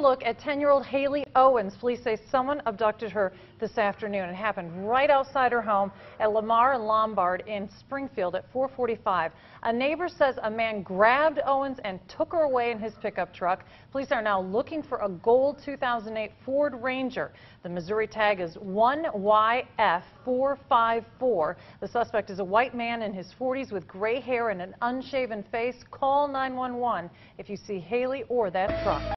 look at 10-year-old Hailey Owens. Police say someone abducted her this afternoon. It happened right outside her home at Lamar and Lombard in Springfield at 445. A neighbor says a man grabbed Owens and took her away in his pickup truck. Police are now looking for a gold 2008 Ford Ranger. The Missouri tag is 1YF454. The suspect is a white man in his 40s with gray hair and an unshaven face. Call 911 if you see Hailey or that truck.